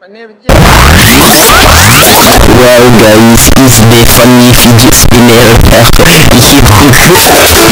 Wanneer Well guys, it's the funny fidget you Ik heb